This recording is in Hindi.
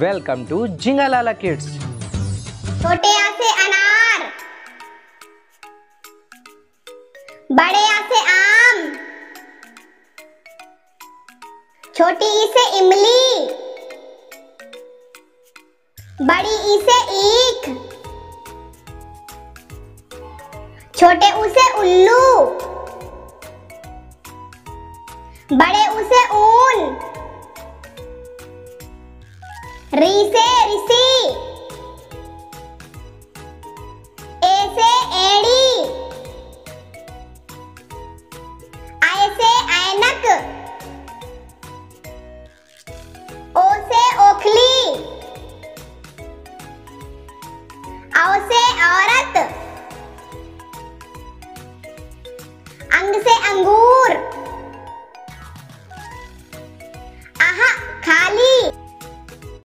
Welcome to जिंगालाला kids. छोटे आ से अनार। बड़े आ से आम। छोटी ई से इमली। बड़ी ई से ईख। छोटे ऊ से उल्लू। बड़े ऊ से ऊन। री से ऋषि ए से एड़ी आई से ऐनक। ओ से ओखली। औ से औरत। अंग से अंगूर।